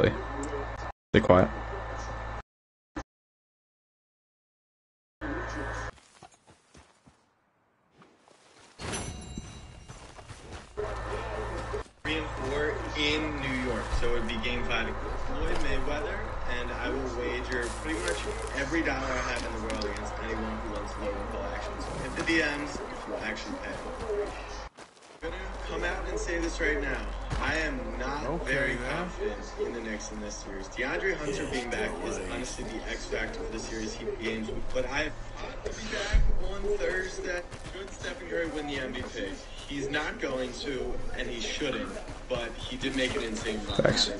exactly. Stay quiet. three and four in New York. So it would be game five. Floyd Mayweather, and I will wager pretty much every dollar I have in the world against anyone who wants Logan Paul action. So the DMs if you'll actually pay. I'm gonna come out and say this right now. I am not Okay, very man. confident in the Knicks in this series. DeAndre Hunter being back is honestly the X factor for the series he games. But I thought to be back on Thursday. Should Stephen Curry win the MVP? He's not going to, and he shouldn't. But he did make an insane run. Facts.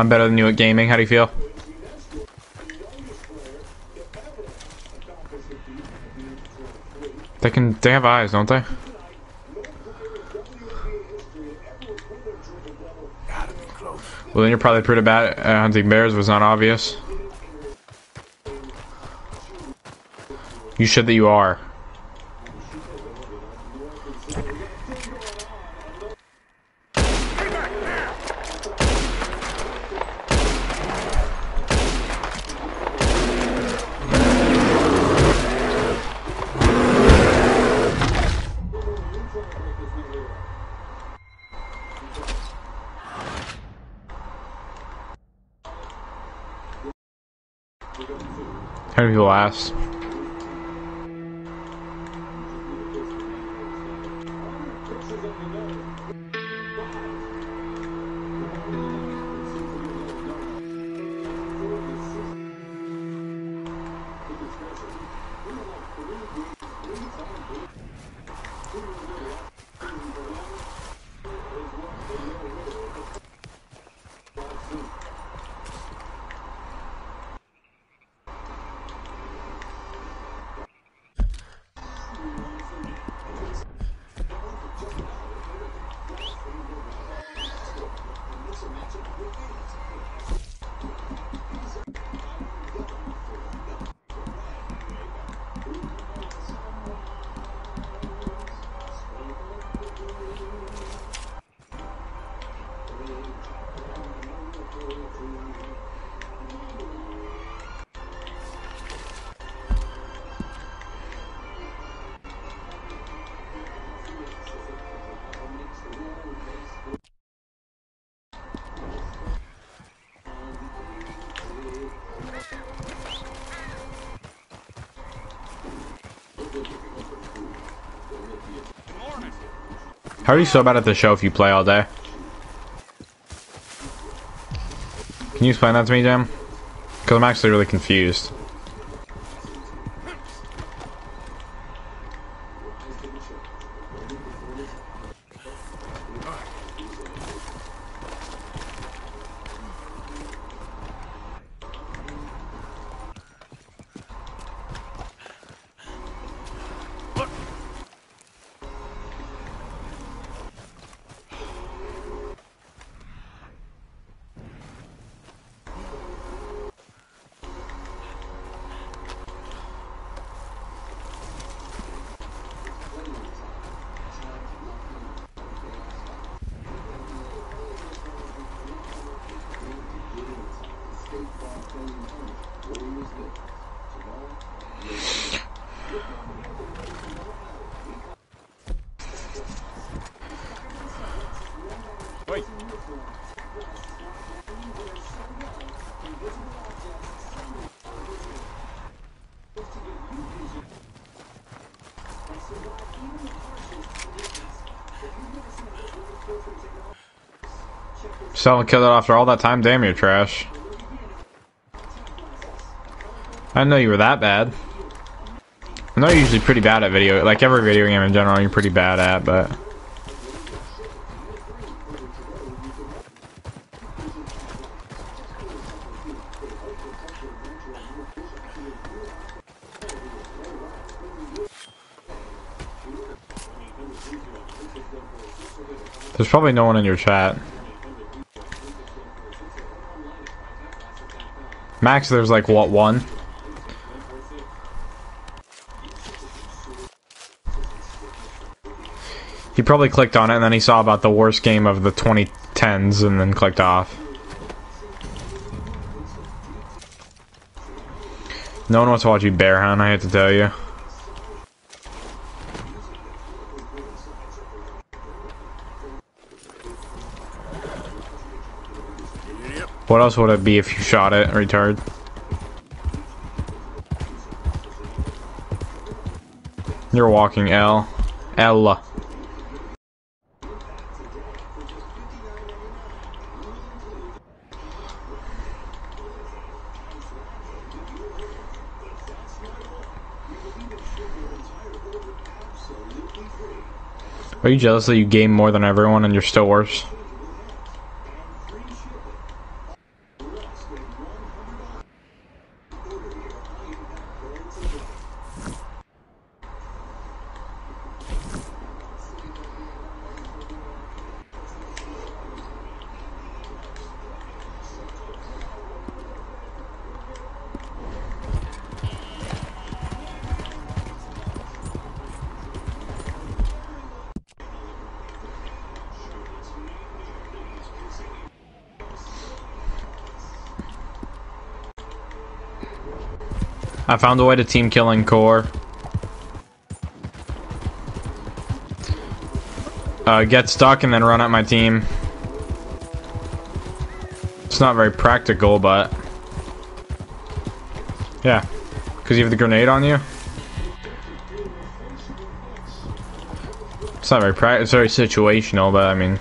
I'm better than you at gaming. How do you feel? They can. They have eyes, don't they? Well, then you're probably pretty bad at uh, hunting bears. Was not obvious. You should that you are. How many How are you so bad at the show if you play all day? Can you explain that to me, Jam? Because I'm actually really confused. Someone killed it after all that time? Damn, you're trash. I know you were that bad. I know you're usually pretty bad at video, like every video game in general, you're pretty bad at, but... There's probably no one in your chat. Max, there's like, what, one? He probably clicked on it and then he saw about the worst game of the 2010s and then clicked off. No one wants to watch you bear hunt, I have to tell you. What else would it be if you shot it, retard? You're walking L. L. Are you jealous that you game more than everyone and you're still worse? I found a way to team killing core. Uh, get stuck and then run at my team. It's not very practical, but... Yeah. Because you have the grenade on you? It's not very practical, it's very situational, but I mean...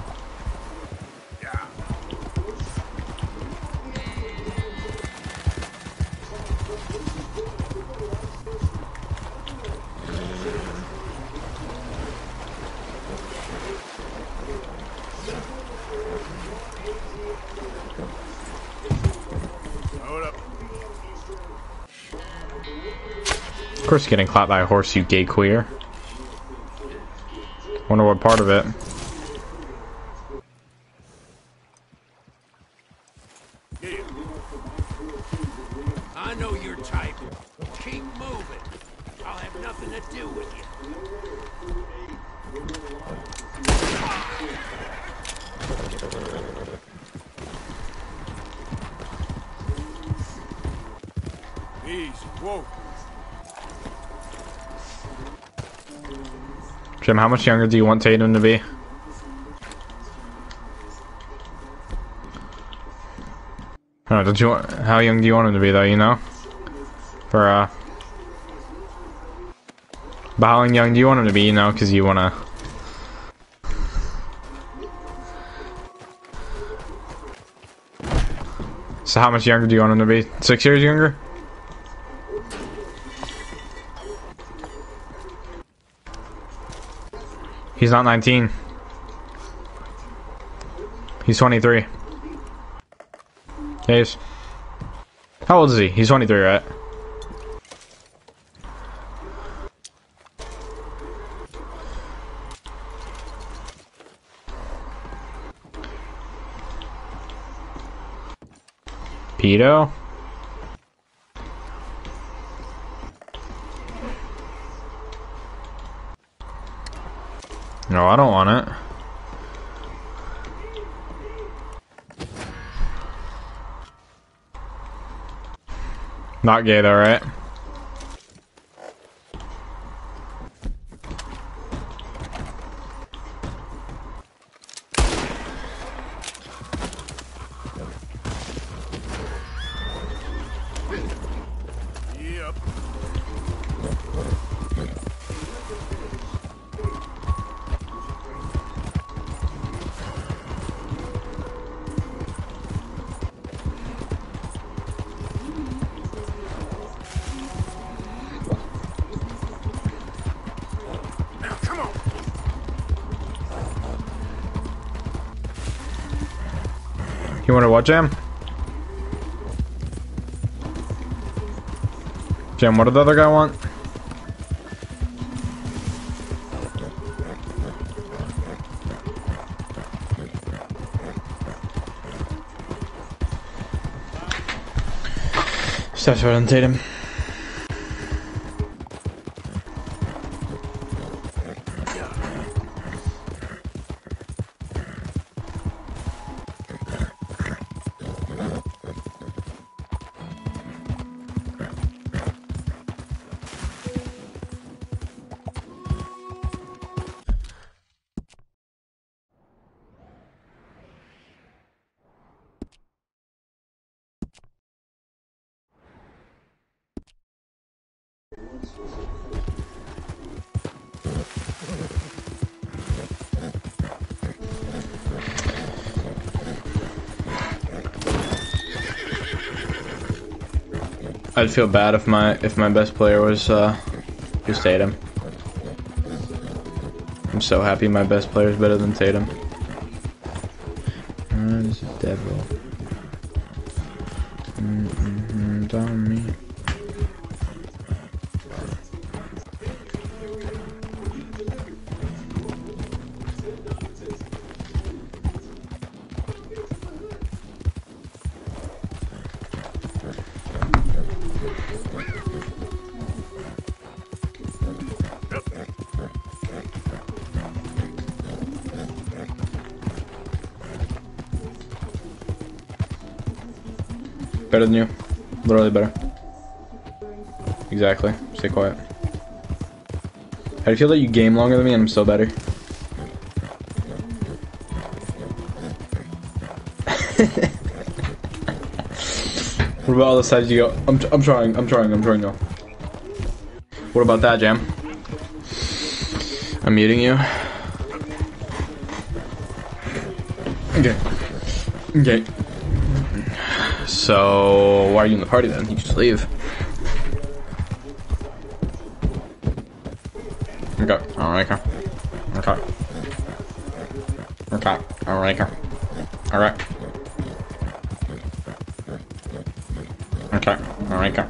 course getting clapped by a horse, you gay queer. Wonder what part of it. I know your type. Keep moving. I'll have nothing to do with you. Easy. Whoa. How much younger do you want Tatum to be? Oh, don't you want, how young do you want him to be though, you know? For, uh... But how young do you want him to be, you know, because you want to... So how much younger do you want him to be? Six years younger? He's not 19. He's 23. Yes. How old is he? He's 23, right? Pedo? No, I don't want it. Not gay though, right? You wanna what, Jam? Jam, what did the other guy want? Steps right on Tatum. I'd feel bad if my if my best player was uh was Tatum. I'm so happy my best player is better than Tatum. This is devil. Better than you. Literally better. Exactly. Stay quiet. How do you feel that you game longer than me and I'm still better? What about all the sides you go? I'm, I'm trying, I'm trying, I'm trying, no. What about that, Jam? I'm muting you. Okay. Okay. So, why are you in the party then? You just leave. Okay, alright. Okay. Okay. Okay, alright. okay. Alright. Okay, I like it.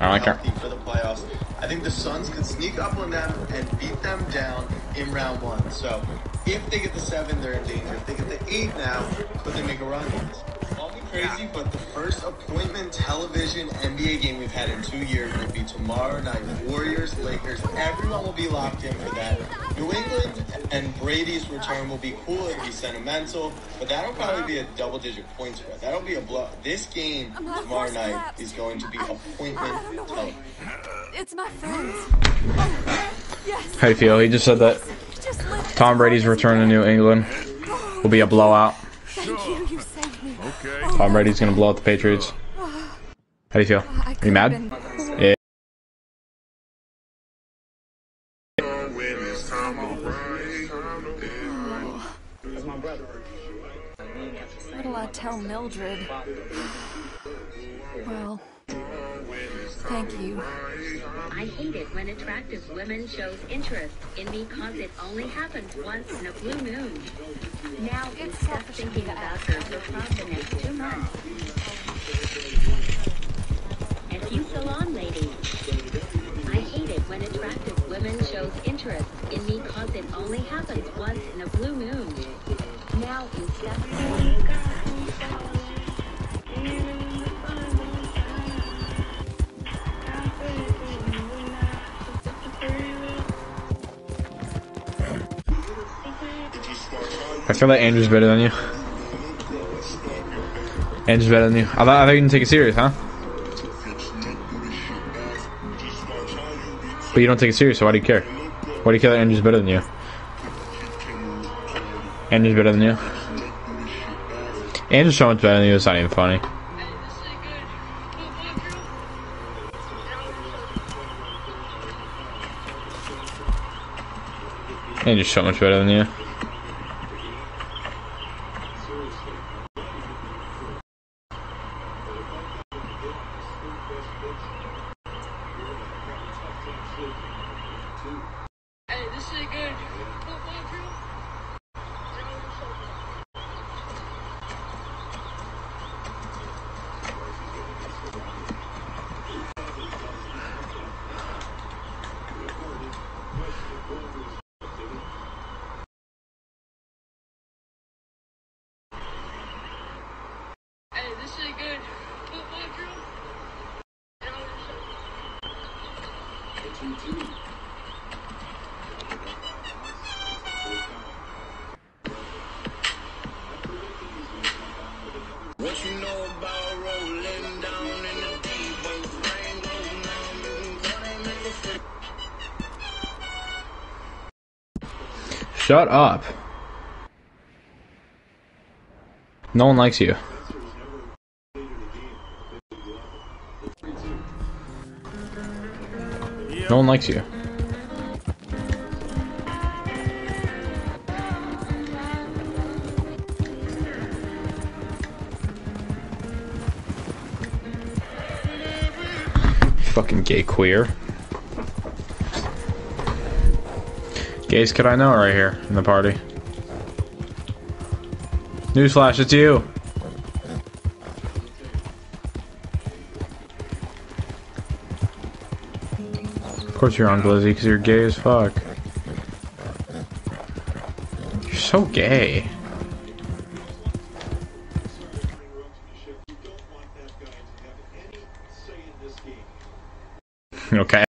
I like healthy for the playoffs. I think the Suns could sneak up on them and beat them down in round one. So if they get the seven, they're in danger. If they get the eight now, could they make a run? Call me crazy, but the first appointment television NBA game we've had in two years will be tomorrow night. Warriors, Lakers. Everyone will be locked in for that. New England and Brady's return will be cool. It'll be sentimental, but that'll probably be a double-digit point spread. That'll be a blow. This game tomorrow night is going to be I- appointment I don't know why. television. It's my friends. Oh, yes. How do you feel? He just said that Tom Brady's return to New England will be a blowout. Thank you. You saved me. Okay. Tom Brady's gonna blow out the Patriots. Oh. How do you feel? Oh, Are you could've mad? Mildred? Well, thank you. I hate it when attractive women shows interest in me cause it only happens once in a blue moon. Now It's me thinking about her for the next two months. If you salon lady. I hate it when attractive women shows interest in me cause it only happens once in a blue moon. Now instead I feel like Andrew's better than you. Andrew's better than you. I thought, I thought you didn't take it serious, huh? But you don't take it serious, so why do you care? Why do you care that Andrew's better than you? Andrew's better than you. Andrew's so much better than you, it's not even funny. Andrew's so much better than you. Shut up. No one likes you. No one likes you. Fucking gay queer. Gays could I know right here in the party. Newsflash, it's you. Of course you're on Glizzy because you're gay as fuck. You're so gay.